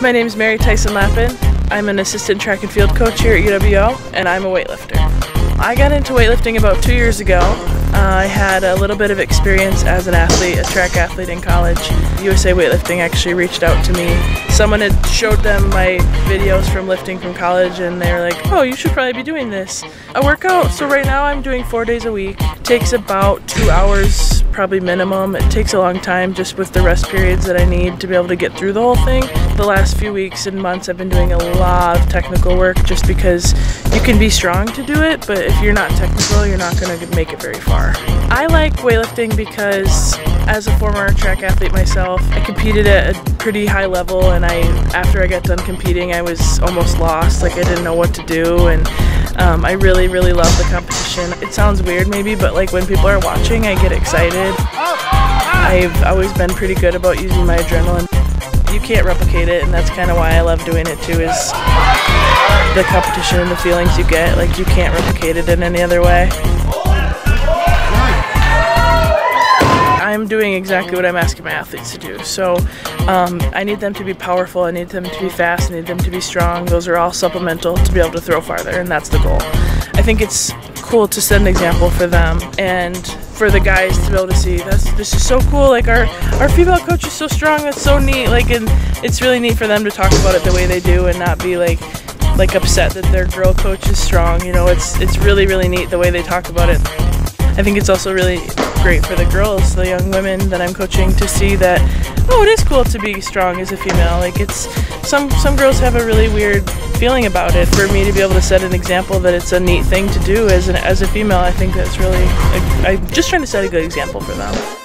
My name is Mary Theisen-Lappen. I'm an assistant track and field coach here at UWO, and I'm a weightlifter. I got into weightlifting about two years ago. I had a little bit of experience as an athlete, a track athlete in college. USA Weightlifting actually reached out to me. Someone had showed them my videos from lifting from college, and they were like, "Oh, you should probably be doing this." A workout, so right now I'm doing four days a week. It takes about two hours, probably minimum. It takes a long time just with the rest periods that I need to be able to get through the whole thing. The last few weeks and months, I've been doing a lot of technical work just because you can be strong to do it, but if you're not technical, you're not going to make it very far. I like weightlifting because as a former track athlete myself, I competed at a pretty high level and I after I got done competing, I was almost lost. Like I didn't know what to do and um, I really, really love the competition. It sounds weird maybe, but like when people are watching, I get excited. I've always been pretty good about using my adrenaline. You can't replicate it and that's kind of why I love doing it too is the competition and the feelings you get. Like you can't replicate it in any other way. I'm doing exactly what I'm asking my athletes to do. So um, I need them to be powerful, I need them to be fast, I need them to be strong. Those are all supplemental to be able to throw farther, and that's the goal. I think it's cool to set an example for them and for the guys to be able to see that's this is so cool like our our female coach is so strong that's so neat like and it's really neat for them to talk about it the way they do and not be like like upset that their girl coach is strong you know it's it's really really neat the way they talk about it I think it's also really great for the girls, the young women that I'm coaching to see that oh, it is cool to be strong as a female. Like it's some some girls have a really weird feeling about it. For me to be able to set an example that it's a neat thing to do as an as a female, I think that's really like, I'm just trying to set a good example for them.